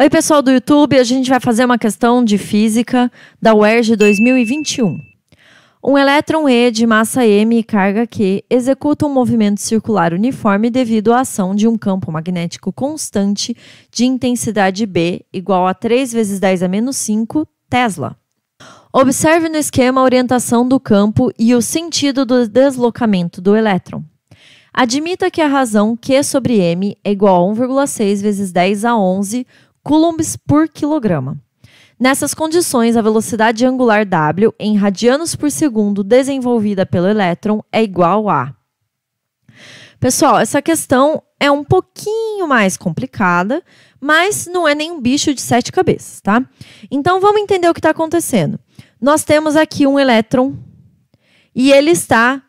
Oi, pessoal do YouTube, a gente vai fazer uma questão de física da UERJ 2021. Um elétron E de massa m e carga q executa um movimento circular uniforme devido à ação de um campo magnético constante de intensidade B igual a 3 vezes 10 a menos 5 Tesla. Observe no esquema a orientação do campo e o sentido do deslocamento do elétron. Admita que a razão Q sobre m é igual a 1,6 vezes 10 a 11 coulombs por quilograma. Nessas condições, a velocidade angular W em radianos por segundo desenvolvida pelo elétron é igual a. Pessoal, essa questão é um pouquinho mais complicada, mas não é nenhum bicho de sete cabeças, tá? Então vamos entender o que está acontecendo. Nós temos aqui um elétron e ele está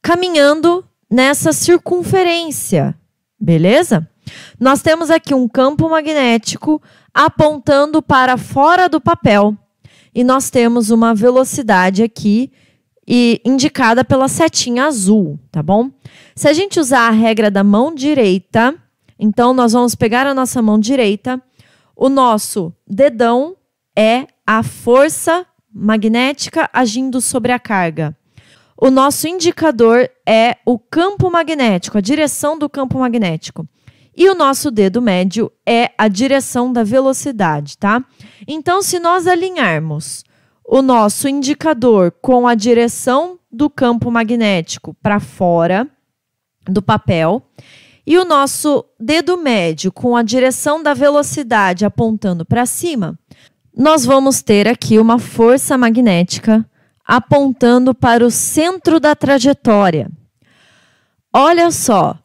caminhando nessa circunferência, beleza? Nós temos aqui um campo magnético apontando para fora do papel e nós temos uma velocidade aqui e indicada pela setinha azul, tá bom? Se a gente usar a regra da mão direita, então nós vamos pegar a nossa mão direita, o nosso dedão é a força magnética agindo sobre a carga. O nosso indicador é o campo magnético, a direção do campo magnético. E o nosso dedo médio é a direção da velocidade, tá? Então, se nós alinharmos o nosso indicador com a direção do campo magnético para fora do papel e o nosso dedo médio com a direção da velocidade apontando para cima, nós vamos ter aqui uma força magnética apontando para o centro da trajetória. Olha só,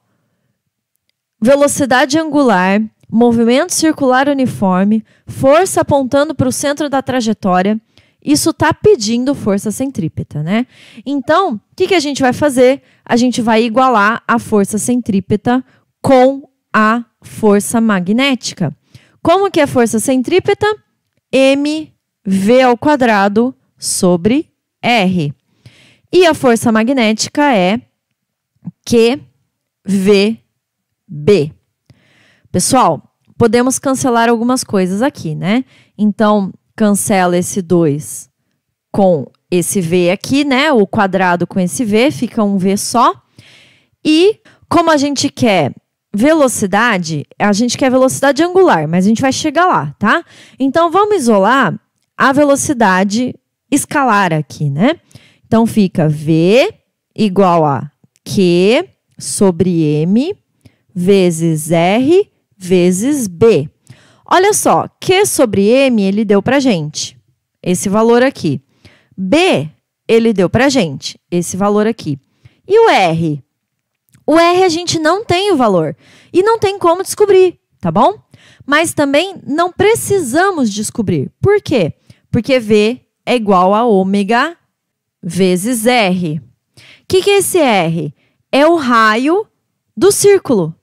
velocidade angular, movimento circular uniforme, força apontando para o centro da trajetória. Isso está pedindo força centrípeta, né? Então, o que, que a gente vai fazer? A gente vai igualar a força centrípeta com a força magnética. Como que é força centrípeta? mv ao quadrado sobre r. E a força magnética é qv B. Pessoal, podemos cancelar algumas coisas aqui, né? Então, cancela esse 2 com esse V aqui, né? O quadrado com esse V, fica um V só. E como a gente quer velocidade, a gente quer velocidade angular, mas a gente vai chegar lá, tá? Então, vamos isolar a velocidade escalar aqui, né? Então, fica V igual a Q sobre M vezes R vezes B. Olha só, Q sobre M ele deu para gente esse valor aqui. B ele deu para gente esse valor aqui. E o R? O R a gente não tem o valor e não tem como descobrir, tá bom? Mas também não precisamos descobrir. Por quê? Porque V é igual a ômega vezes R. O que, que é esse R? É o raio do círculo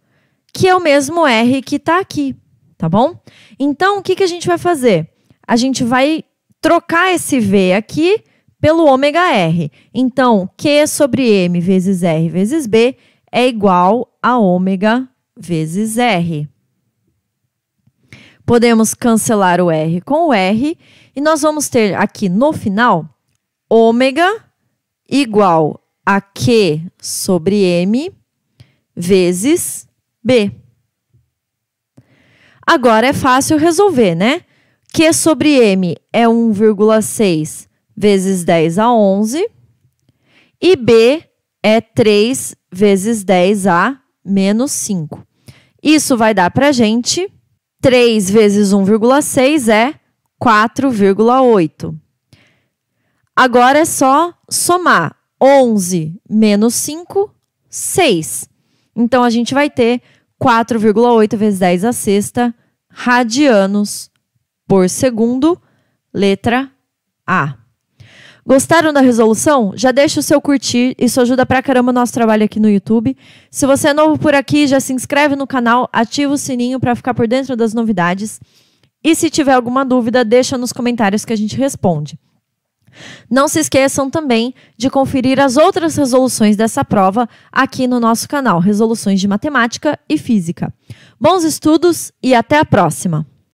que é o mesmo R que está aqui, tá bom? Então, o que, que a gente vai fazer? A gente vai trocar esse V aqui pelo ômega R. Então, Q sobre M vezes R vezes B é igual a ômega vezes R. Podemos cancelar o R com o R e nós vamos ter aqui no final ômega igual a Q sobre M vezes B. Agora é fácil resolver, né? Q sobre M é 1,6 vezes 10 a 11 e B é 3 vezes 10 a menos 5. Isso vai dar para gente 3 vezes 1,6 é 4,8. Agora é só somar 11 menos 5, 6. Então, a gente vai ter 4,8 vezes 10 a sexta radianos por segundo, letra A. Gostaram da resolução? Já deixa o seu curtir, isso ajuda pra caramba o nosso trabalho aqui no YouTube. Se você é novo por aqui, já se inscreve no canal, ativa o sininho para ficar por dentro das novidades. E se tiver alguma dúvida, deixa nos comentários que a gente responde. Não se esqueçam também de conferir as outras resoluções dessa prova aqui no nosso canal, Resoluções de Matemática e Física. Bons estudos e até a próxima!